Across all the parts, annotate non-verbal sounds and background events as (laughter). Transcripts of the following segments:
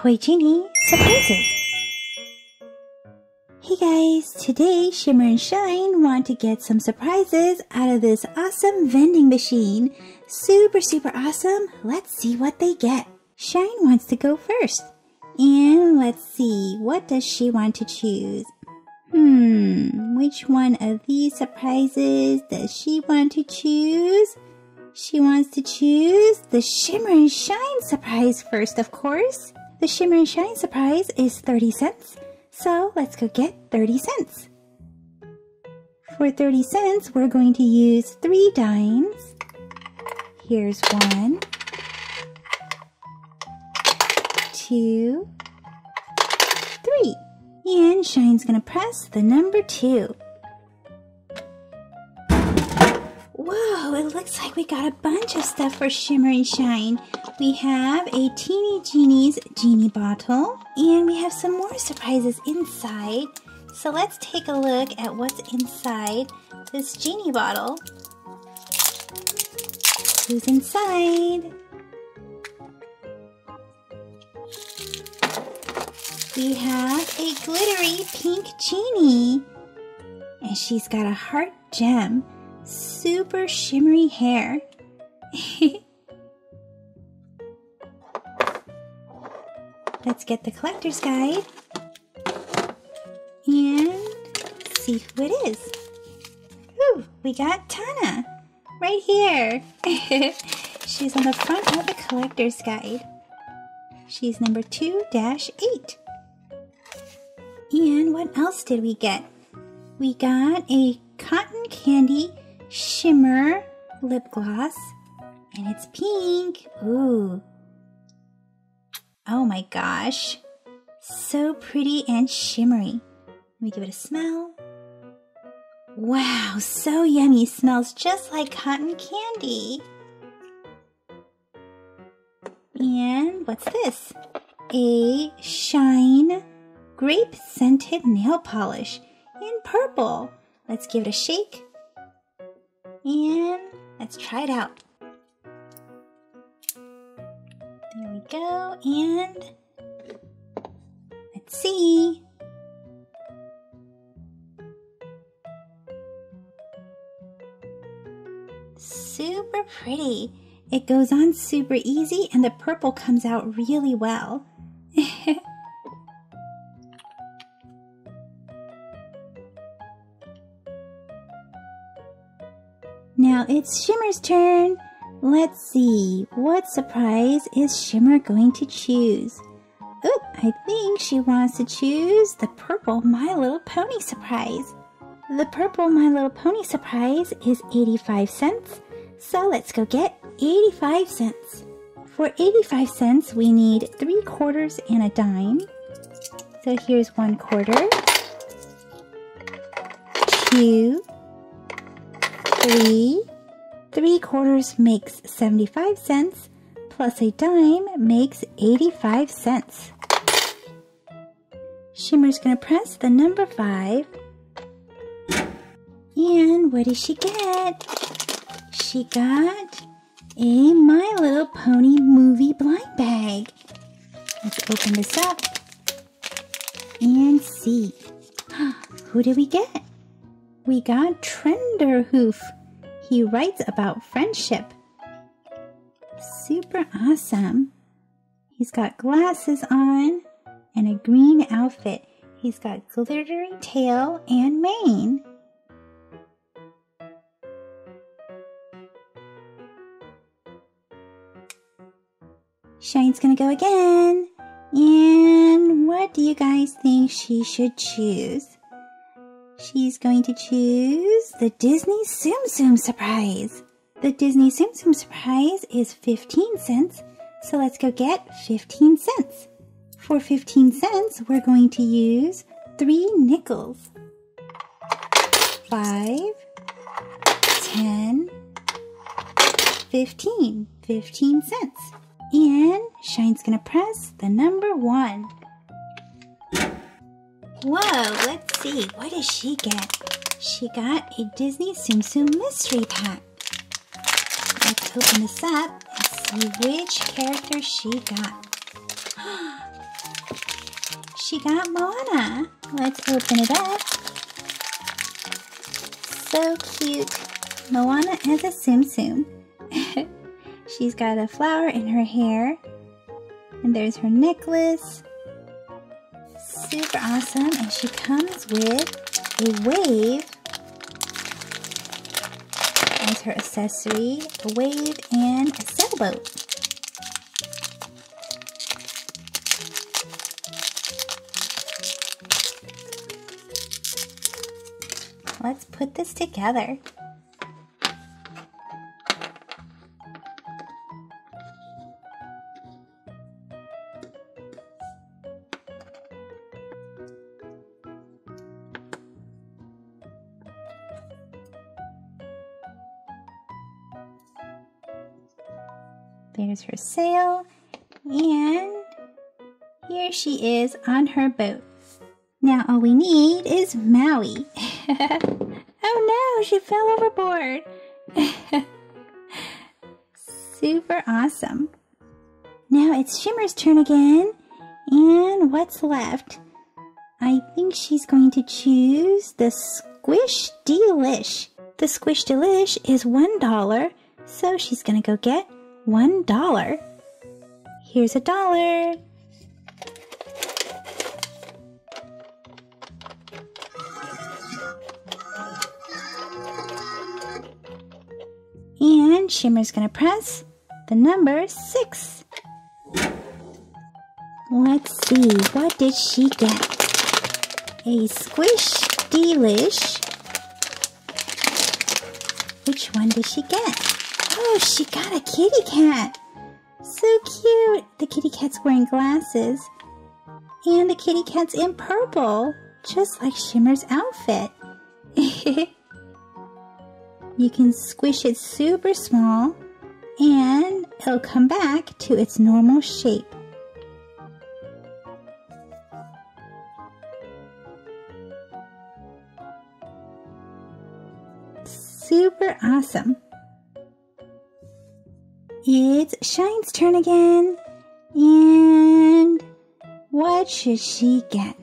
Toy Genie Surprises. Hey guys, today Shimmer and Shine want to get some surprises out of this awesome vending machine. Super, super awesome. Let's see what they get. Shine wants to go first. And let's see, what does she want to choose? Hmm, which one of these surprises does she want to choose? She wants to choose the Shimmer and Shine surprise first, of course. The Shimmer and Shine surprise is 30 cents, so let's go get 30 cents. For 30 cents, we're going to use three dimes. Here's one, two, three. And Shine's gonna press the number two. Looks like we got a bunch of stuff for Shimmer and Shine. We have a Teenie Genies Genie bottle, and we have some more surprises inside. So let's take a look at what's inside this Genie bottle. Who's inside? We have a glittery pink Genie, and she's got a heart gem super shimmery hair. (laughs) Let's get the collector's guide and see who it is. Ooh, we got Tana right here. (laughs) She's on the front of the collector's guide. She's number 2-8. And what else did we get? We got a cotton candy shimmer lip gloss and it's pink. Ooh. Oh my gosh. So pretty and shimmery. Let me give it a smell. Wow, so yummy. Smells just like cotton candy. And what's this? A Shine Grape Scented Nail Polish in purple. Let's give it a shake. And let's try it out. There we go. And let's see. Super pretty. It goes on super easy and the purple comes out really well. Now it's Shimmer's turn. Let's see, what surprise is Shimmer going to choose? Oh, I think she wants to choose the purple My Little Pony surprise. The purple My Little Pony surprise is 85 cents, so let's go get 85 cents. For 85 cents, we need three quarters and a dime. So here's one quarter, two, three. Three quarters makes 75 cents, plus a dime makes 85 cents. Shimmer's gonna press the number five. And what did she get? She got a My Little Pony movie blind bag. Let's open this up and see. (gasps) Who did we get? We got Trenderhoof. He writes about friendship. Super awesome. He's got glasses on and a green outfit. He's got glittery tail and mane. Shine's gonna go again. And what do you guys think she should choose? She's going to choose the Disney Tsum Tsum surprise. The Disney Tsum Tsum surprise is 15 cents, so let's go get 15 cents. For 15 cents, we're going to use three nickels. Five, ten, fifteen. 15 cents. And Shine's gonna press the number one. Whoa, let's see. What does she get? She got a Disney Tsum mystery pack. Let's open this up and see which character she got. (gasps) she got Moana. Let's open it up. So cute. Moana as a Tsum Tsum. (laughs) She's got a flower in her hair. And there's her necklace. Super awesome. And she comes with a wave as her accessory, a wave and a sailboat. Let's put this together. There's her sail. And here she is on her boat. Now all we need is Maui. (laughs) oh no, she fell overboard. (laughs) Super awesome. Now it's Shimmer's turn again. And what's left? I think she's going to choose the Squish Delish. The Squish Delish is $1, so she's going to go get $1. Here's a dollar. And Shimmer's gonna press the number six. Let's see, what did she get? A Squish Delish. Which one did she get? Oh, she got a kitty cat. So cute. The kitty cat's wearing glasses. And the kitty cat's in purple, just like Shimmer's outfit. (laughs) you can squish it super small and it'll come back to its normal shape. Super awesome. It's Shine's turn again. And what should she get?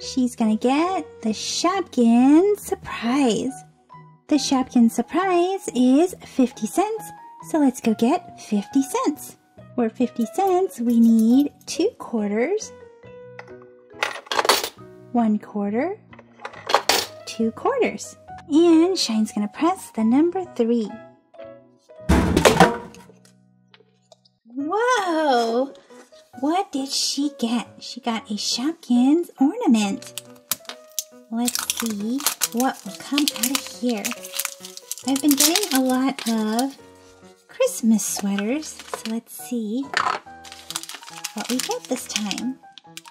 She's gonna get the Shopkin Surprise. The Shopkin Surprise is 50 cents, so let's go get 50 cents. For 50 cents, we need two quarters, one quarter, two quarters. And Shine's gonna press the number three. Whoa! What did she get? She got a Shopkins ornament. Let's see what will come out of here. I've been getting a lot of Christmas sweaters, so let's see what we get this time.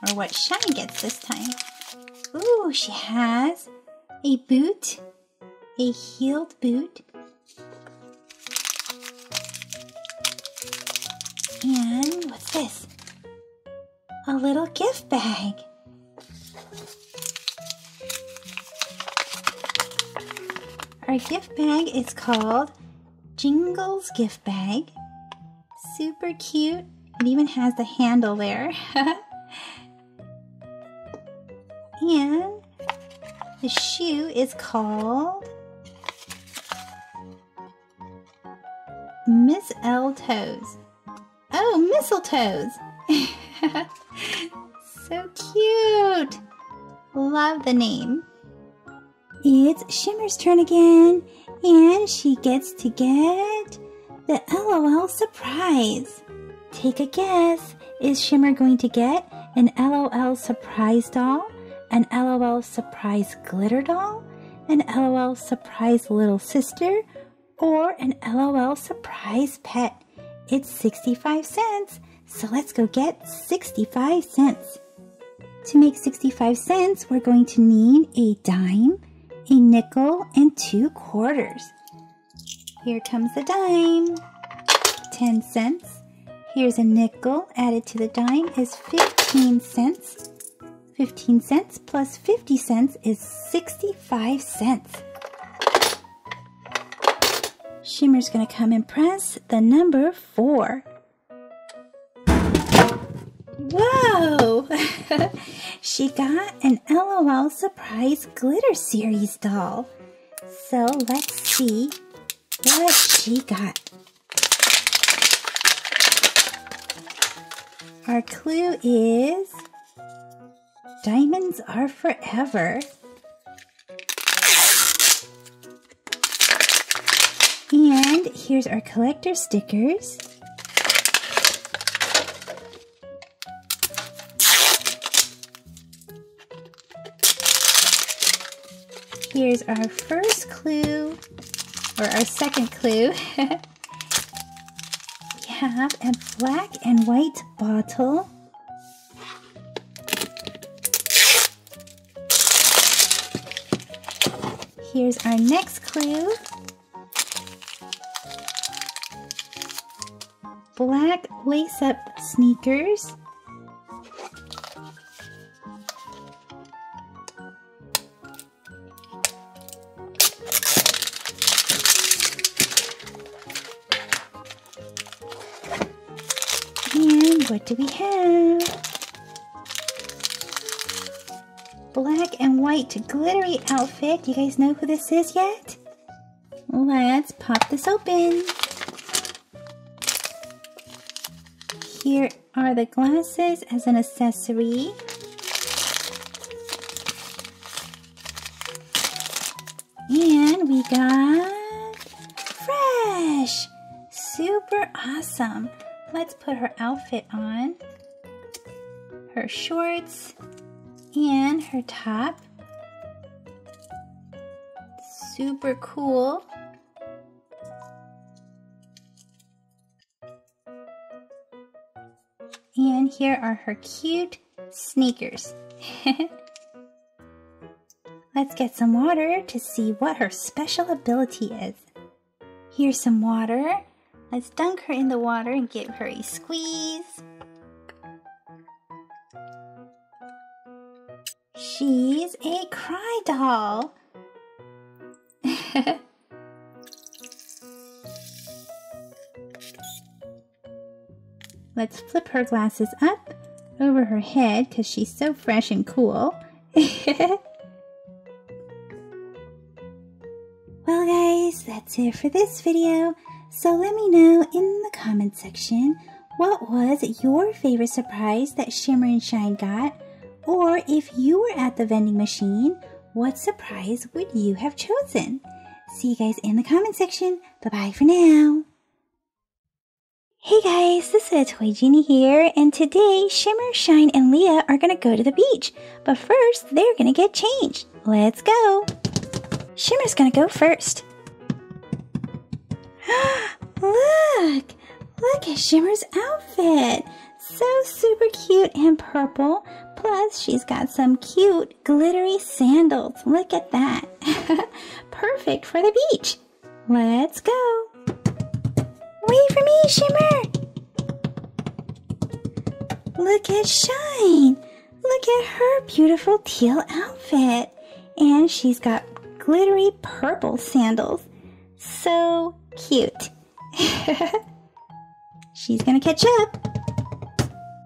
Or what Shine gets this time. Ooh, she has a boot, a heeled boot, And what's this? A little gift bag. Our gift bag is called Jingles Gift Bag. Super cute. It even has the handle there. (laughs) and the shoe is called Miss L Toes. Oh, mistletoes. (laughs) so cute. Love the name. It's Shimmer's turn again, and she gets to get the LOL surprise. Take a guess. Is Shimmer going to get an LOL surprise doll, an LOL surprise glitter doll, an LOL surprise little sister, or an LOL surprise pet? It's 65 cents, so let's go get 65 cents. To make 65 cents, we're going to need a dime, a nickel, and two quarters. Here comes the dime, 10 cents. Here's a nickel added to the dime is 15 cents. 15 cents plus 50 cents is 65 cents. Shimmer's to come and press the number four. Whoa! (laughs) she got an LOL Surprise Glitter Series doll. So let's see what she got. Our clue is Diamonds are forever. And here's our collector stickers. Here's our first clue, or our second clue. (laughs) we have a black and white bottle. Here's our next clue. Black lace-up sneakers. And what do we have? Black and white glittery outfit. You guys know who this is yet? Let's pop this open. Here are the glasses as an accessory. And we got Fresh! Super awesome. Let's put her outfit on. Her shorts and her top. Super cool. And here are her cute sneakers. (laughs) Let's get some water to see what her special ability is. Here's some water. Let's dunk her in the water and give her a squeeze. She's a cry doll. (laughs) Let's flip her glasses up over her head because she's so fresh and cool. (laughs) well guys, that's it for this video. So let me know in the comment section what was your favorite surprise that Shimmer and Shine got or if you were at the vending machine, what surprise would you have chosen? See you guys in the comment section. Bye-bye for now. Hey guys, this is Toy Genie here, and today Shimmer, Shine, and Leah are gonna go to the beach. But first, they're gonna get changed. Let's go! Shimmer's gonna go first. (gasps) Look! Look at Shimmer's outfit! So super cute and purple. Plus, she's got some cute glittery sandals. Look at that. (laughs) Perfect for the beach. Let's go. Wait for me, Shimmer. Look at Shine. Look at her beautiful teal outfit. And she's got glittery purple sandals. So cute. (laughs) she's gonna catch up.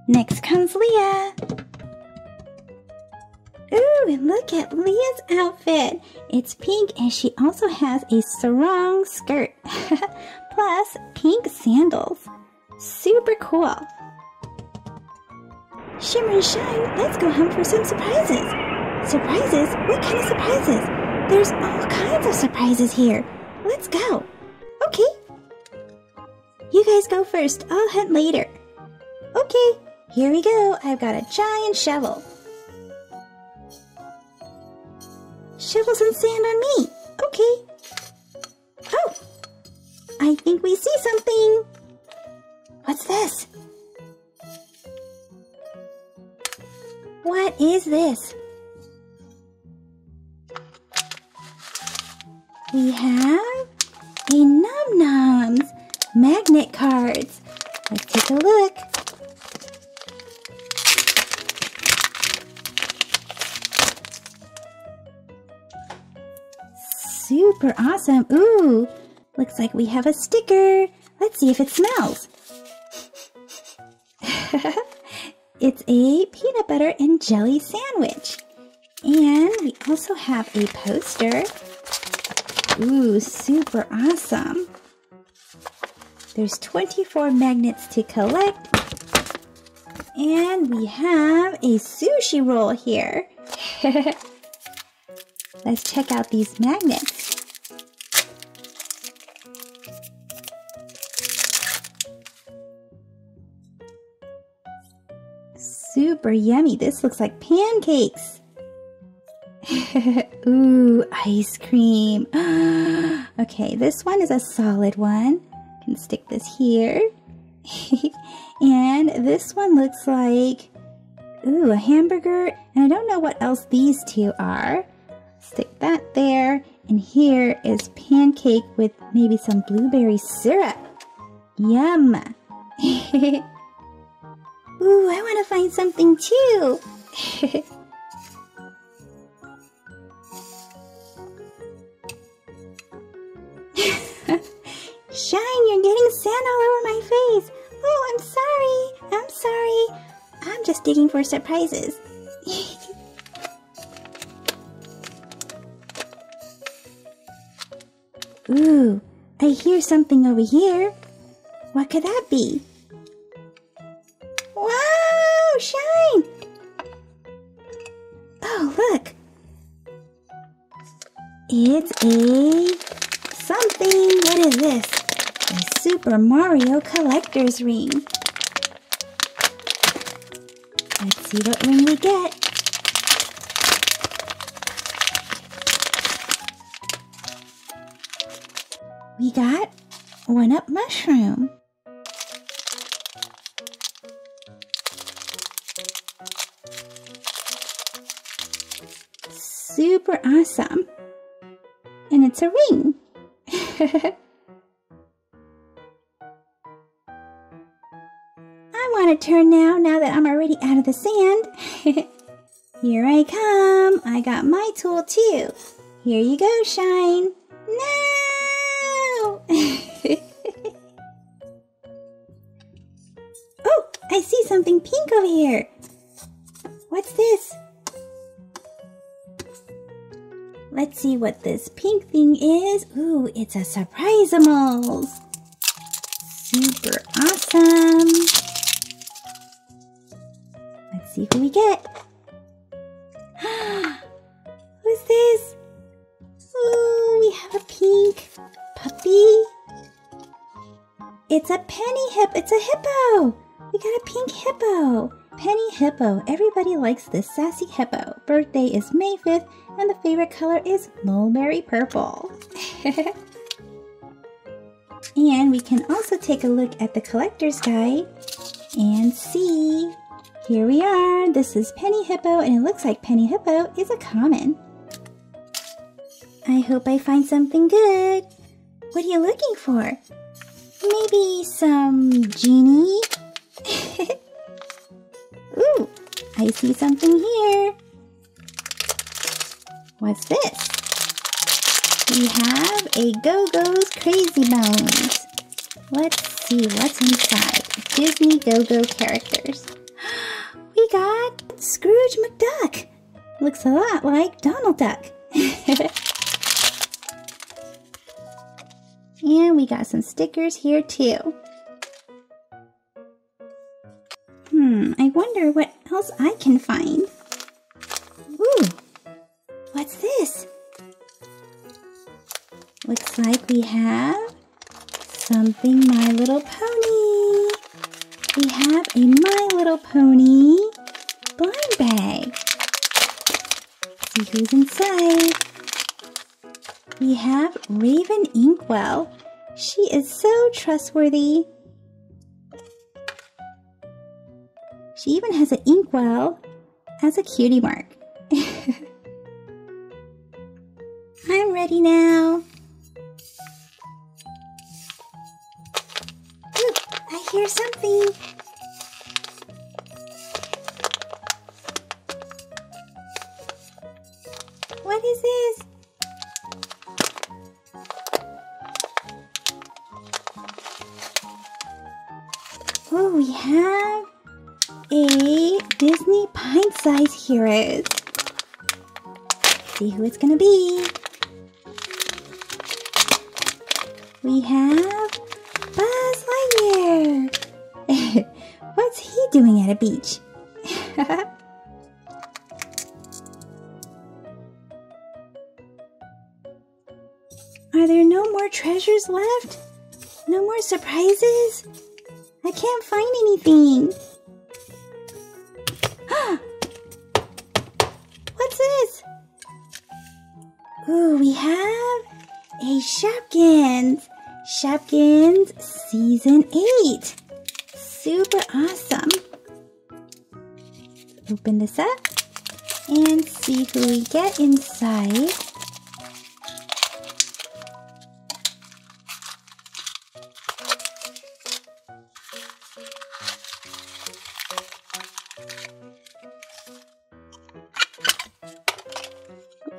Next comes Leah. Ooh, and look at Leah's outfit. It's pink and she also has a sarong skirt. (laughs) Plus pink sandals. Super cool. Shimmer and Shine, let's go hunt for some surprises. Surprises? What kind of surprises? There's all kinds of surprises here. Let's go. Okay. You guys go first. I'll hunt later. Okay. Here we go. I've got a giant shovel. Shovel some sand on me. Okay. Oh, I think we see something. What's this? What is this? We have a Num Noms magnet cards. Let's take a look. Super awesome. Ooh, looks like we have a sticker. Let's see if it smells. (laughs) It's a peanut butter and jelly sandwich. And we also have a poster. Ooh, super awesome. There's 24 magnets to collect. And we have a sushi roll here. (laughs) Let's check out these magnets. Super yummy. This looks like pancakes. (laughs) Ooh, ice cream. (gasps) okay, this one is a solid one. Can stick this here. (laughs) and this one looks like, ooh, a hamburger. And I don't know what else these two are. Stick that there. And here is pancake with maybe some blueberry syrup. Yum. (laughs) Ooh, I want to find something too. (laughs) Shine, you're getting sand all over my face. Oh, I'm sorry. I'm sorry. I'm just digging for surprises. (laughs) Ooh, I hear something over here. What could that be? Wow, Shine! Oh, look. It's a something. What is this? A Super Mario collector's ring. Let's see what ring we get. We got one up mushroom. Super awesome. And it's a ring. (laughs) I want to turn now, now that I'm already out of the sand. (laughs) Here I come. I got my tool too. Here you go, Shine. Over here. What's this? Let's see what this pink thing is. Ooh, it's a Surprizamals. Super awesome. Let's see who we get. (gasps) Who's this? Ooh, we have a pink puppy. It's a penny hip. It's a hippo. We got a pink hippo. Penny Hippo. Everybody likes this sassy hippo. Birthday is May 5th and the favorite color is mulberry purple. (laughs) and we can also take a look at the collector's guide and see. Here we are. This is Penny Hippo and it looks like Penny Hippo is a common. I hope I find something good. What are you looking for? Maybe some genie? I see something here. What's this? We have a Go-Go's Crazy Bones. Let's see what's inside. Disney Go-Go characters. (gasps) We got Scrooge McDuck. Looks a lot like Donald Duck. (laughs) and we got some stickers here too. Hmm, I wonder what else I can find. Ooh, what's this? Looks like we have something My Little Pony. We have a My Little Pony blind bag. See who's inside. We have Raven Inkwell. She is so trustworthy. She even has an inkwell as a cutie mark. (laughs) I'm ready now. See who it's gonna be. We have Buzz Lightyear. (laughs) What's he doing at a beach? (laughs) Are there no more treasures left? No more surprises? I can't find anything. Shopkins Season 8. Super awesome. Open this up and see who we get inside.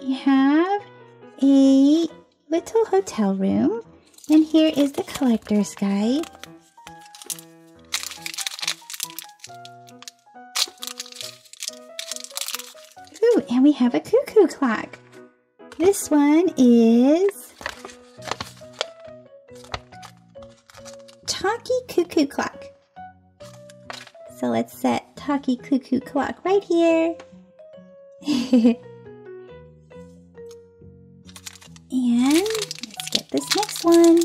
We have a little hotel room, here is the collector's guide. Ooh, and we have a cuckoo clock. This one is Talkie Cuckoo Clock. So let's set Talkie Cuckoo Clock right here. (laughs) and let's get this next one.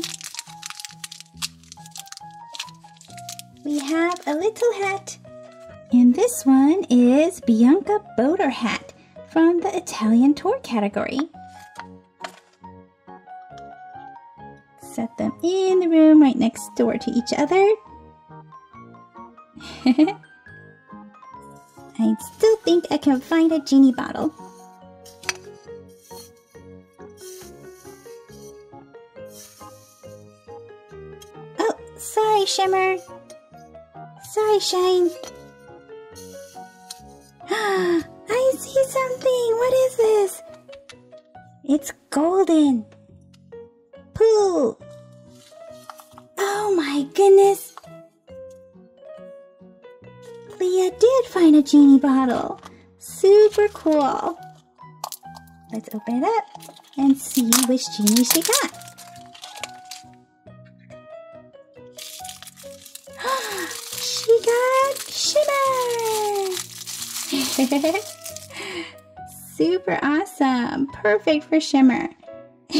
A little hat. And this one is Bianca Boater hat from the Italian tour category. Set them in the room right next door to each other. (laughs) I still think I can find a genie bottle. Oh, sorry, Shimmer. Shine. (gasps) I see something. What is this? It's golden. Pooh. Oh my goodness. Leah did find a genie bottle. Super cool. Let's open it up and see which genie she got. (laughs) Super awesome. Perfect for Shimmer. (laughs)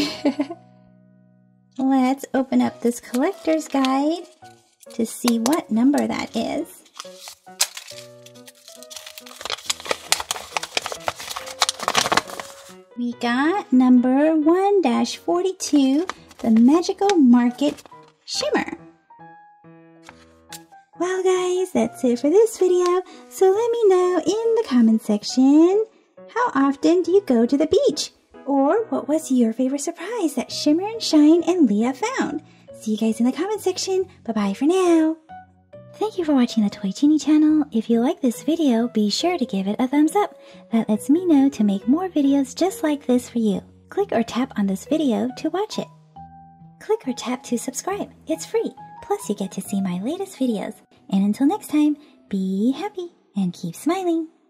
Let's open up this collector's guide to see what number that is. We got number 1-42, the Magical Market Shimmer. Well guys, that's it for this video, so let me know in the comment section, how often do you go to the beach? Or what was your favorite surprise that Shimmer and Shine and Leah found? See you guys in the comment section. Bye-bye for now. Thank you for watching the Toy Genie channel. If you like this video, be sure to give it a thumbs up. That lets me know to make more videos just like this for you. Click or tap on this video to watch it. Click or tap to subscribe. It's free. Plus you get to see my latest videos. And until next time, be happy and keep smiling.